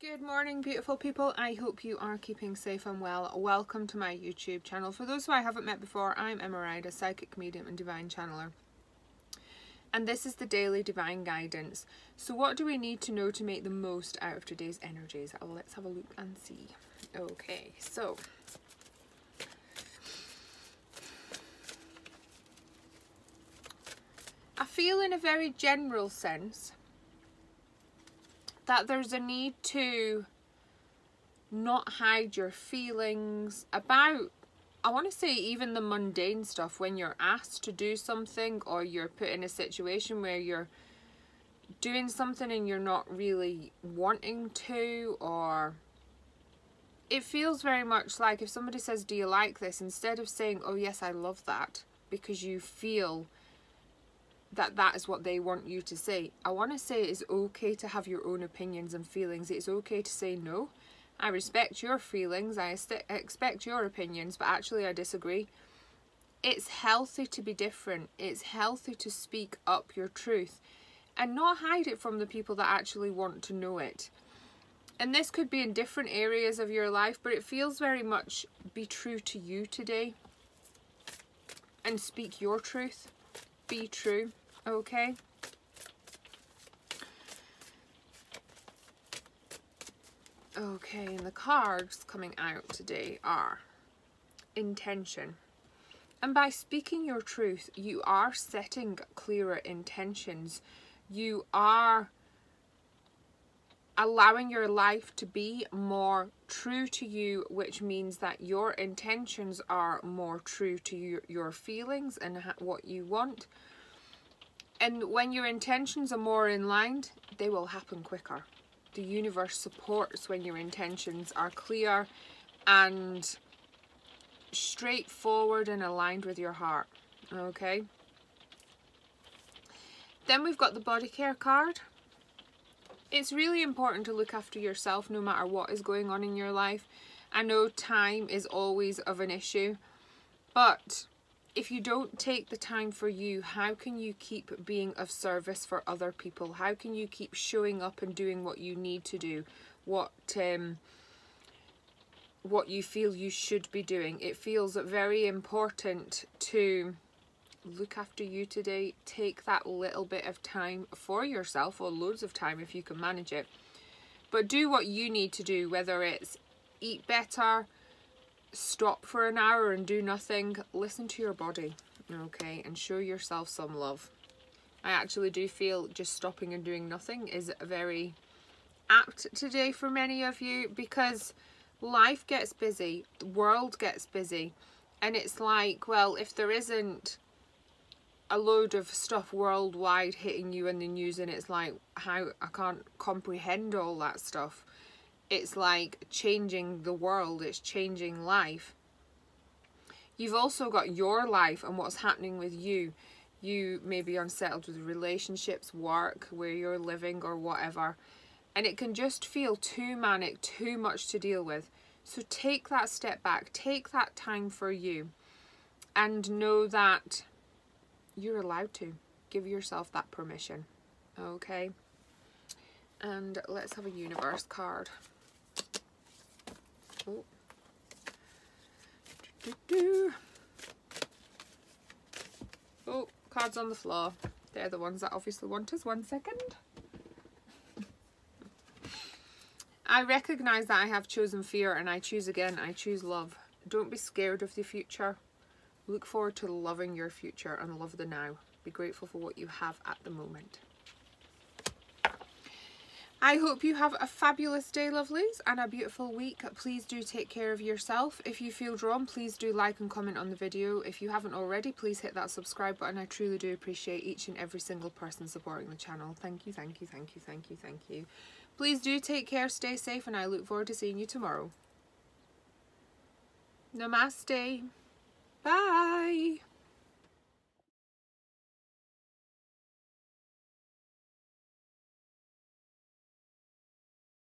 Good morning beautiful people, I hope you are keeping safe and well. Welcome to my YouTube channel. For those who I haven't met before, I'm Emma Ryder, psychic medium and divine channeler. And this is the daily divine guidance. So what do we need to know to make the most out of today's energies? Oh, let's have a look and see. Okay, so I feel in a very general sense that there's a need to not hide your feelings about I want to say even the mundane stuff when you're asked to do something or you're put in a situation where you're doing something and you're not really wanting to or it feels very much like if somebody says do you like this? instead of saying oh yes I love that because you feel that that is what they want you to say. I want to say it's okay to have your own opinions and feelings. It's okay to say no. I respect your feelings. I expect your opinions, but actually I disagree. It's healthy to be different. It's healthy to speak up your truth and not hide it from the people that actually want to know it. And this could be in different areas of your life, but it feels very much be true to you today and speak your truth. Be true okay? Okay, and the cards coming out today are intention. And by speaking your truth, you are setting clearer intentions. You are allowing your life to be more true to you, which means that your intentions are more true to your, your feelings and what you want, and when your intentions are more in line, they will happen quicker. The universe supports when your intentions are clear and straightforward and aligned with your heart. Okay. Then we've got the body care card. It's really important to look after yourself no matter what is going on in your life. I know time is always of an issue, but if you don't take the time for you, how can you keep being of service for other people? How can you keep showing up and doing what you need to do? What um, what you feel you should be doing. It feels very important to look after you today. Take that little bit of time for yourself or loads of time if you can manage it. But do what you need to do, whether it's eat better, stop for an hour and do nothing, listen to your body, okay, and show yourself some love. I actually do feel just stopping and doing nothing is very apt today for many of you because life gets busy, the world gets busy, and it's like, well, if there isn't a load of stuff worldwide hitting you in the news and it's like how I can't comprehend all that stuff it's like changing the world, it's changing life. You've also got your life and what's happening with you. You may be unsettled with relationships, work, where you're living or whatever. And it can just feel too manic, too much to deal with. So take that step back, take that time for you and know that you're allowed to. Give yourself that permission. Okay? And let's have a universe card. Oh. Do, do, do. oh, cards on the floor. They're the ones that obviously want us. One second. I recognise that I have chosen fear and I choose again. I choose love. Don't be scared of the future. Look forward to loving your future and love the now. Be grateful for what you have at the moment. I hope you have a fabulous day, lovelies, and a beautiful week. Please do take care of yourself. If you feel drawn, please do like and comment on the video. If you haven't already, please hit that subscribe button. I truly do appreciate each and every single person supporting the channel. Thank you, thank you, thank you, thank you, thank you. Please do take care, stay safe, and I look forward to seeing you tomorrow. Namaste. Bye.